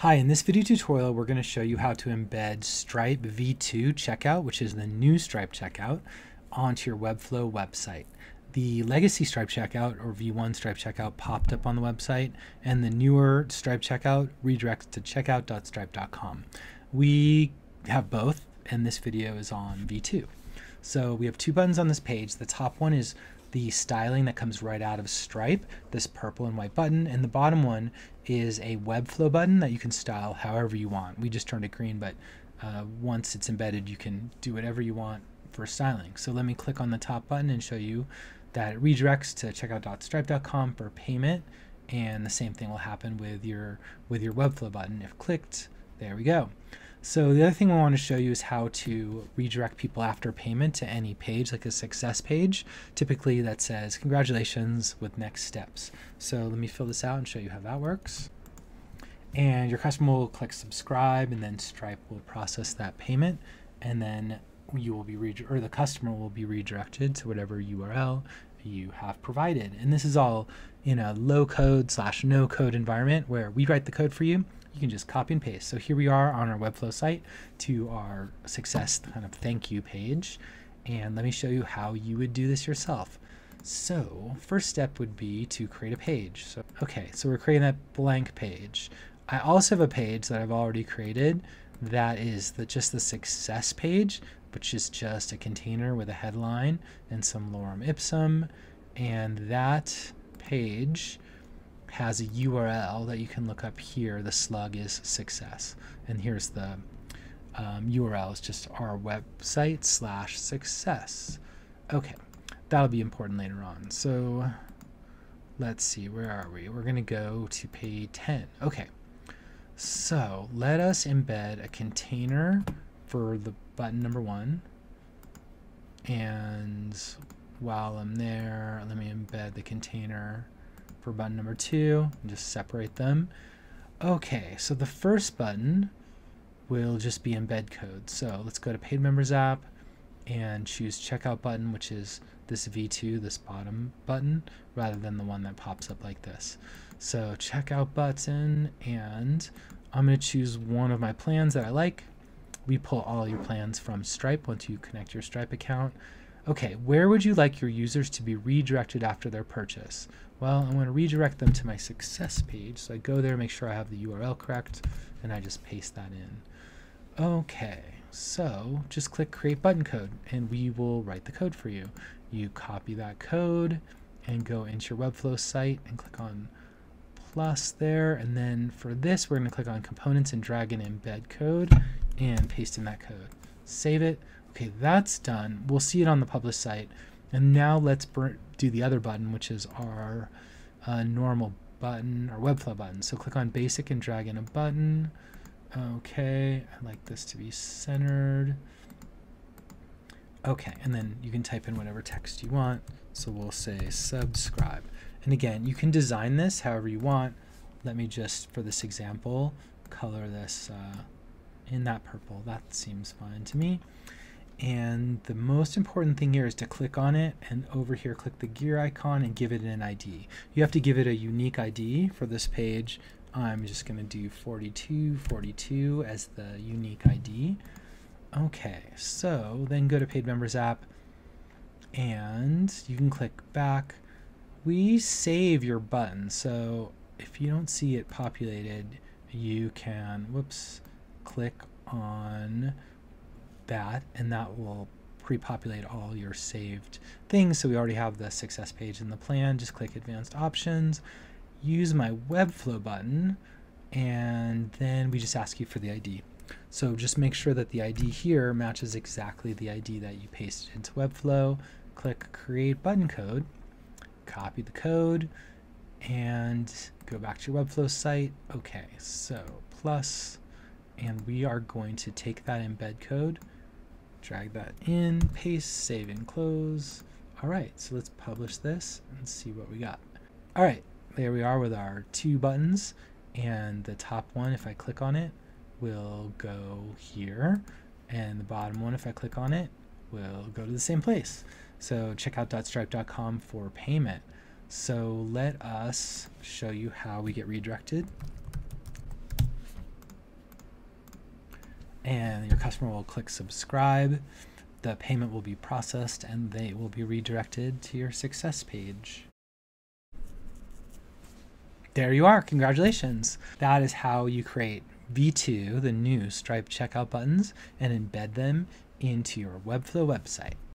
Hi, in this video tutorial, we're going to show you how to embed Stripe V2 checkout, which is the new Stripe checkout, onto your Webflow website. The legacy Stripe checkout or V1 Stripe checkout popped up on the website, and the newer Stripe checkout redirects to checkout.stripe.com. We have both, and this video is on V2. So we have two buttons on this page. The top one is the styling that comes right out of Stripe, this purple and white button, and the bottom one is a Webflow button that you can style however you want. We just turned it green, but uh, once it's embedded, you can do whatever you want for styling. So let me click on the top button and show you that it redirects to checkout.stripe.com for payment, and the same thing will happen with your with your Webflow button. If clicked, there we go. So the other thing I want to show you is how to redirect people after payment to any page, like a success page, typically that says congratulations with next steps. So let me fill this out and show you how that works. And your customer will click subscribe and then Stripe will process that payment and then you will be or the customer will be redirected to whatever URL you have provided. And this is all in a low code slash no code environment where we write the code for you you can just copy and paste. So here we are on our Webflow site to our success kind of thank you page. And let me show you how you would do this yourself. So first step would be to create a page. So okay, so we're creating that blank page. I also have a page that I've already created that is the, just the success page, which is just a container with a headline and some lorem ipsum. And that page has a URL that you can look up here. The slug is success. And here's the um, URL is just our website slash success. Okay, that'll be important later on. So let's see, where are we? We're going to go to page 10. Okay, so let us embed a container for the button number one. And while I'm there, let me embed the container for button number two and just separate them. Okay, so the first button will just be embed code. So let's go to paid members app and choose checkout button, which is this V2, this bottom button, rather than the one that pops up like this. So checkout button, and I'm going to choose one of my plans that I like. We pull all your plans from Stripe once you connect your Stripe account. Okay, where would you like your users to be redirected after their purchase? Well, I'm going to redirect them to my success page. So I go there, make sure I have the URL correct, and I just paste that in. Okay, so just click create button code and we will write the code for you. You copy that code and go into your Webflow site and click on plus there. And then for this, we're going to click on components and drag in embed code and paste in that code. Save it. Okay, that's done. We'll see it on the publish site. And now let's do the other button, which is our uh, normal button or Webflow button. So click on basic and drag in a button. Okay, I like this to be centered. Okay, and then you can type in whatever text you want. So we'll say subscribe. And again, you can design this however you want. Let me just, for this example, color this uh, in that purple. That seems fine to me. And the most important thing here is to click on it and over here click the gear icon and give it an ID. You have to give it a unique ID for this page. I'm just going to do 4242 as the unique ID. Okay, so then go to Paid Members app and you can click back. We save your button, so if you don't see it populated, you can, whoops, click on that and that will pre-populate all your saved things. So we already have the success page in the plan. Just click advanced options, use my Webflow button, and then we just ask you for the ID. So just make sure that the ID here matches exactly the ID that you pasted into Webflow. Click create button code, copy the code, and go back to your Webflow site. Okay, so plus, and we are going to take that embed code drag that in, paste, save and close. All right, so let's publish this and see what we got. All right, there we are with our two buttons and the top one, if I click on it, will go here. And the bottom one, if I click on it, will go to the same place. So check out .stripe.com for payment. So let us show you how we get redirected. And your customer will click subscribe. The payment will be processed and they will be redirected to your success page. There you are. Congratulations. That is how you create V2, the new Stripe checkout buttons, and embed them into your Webflow website.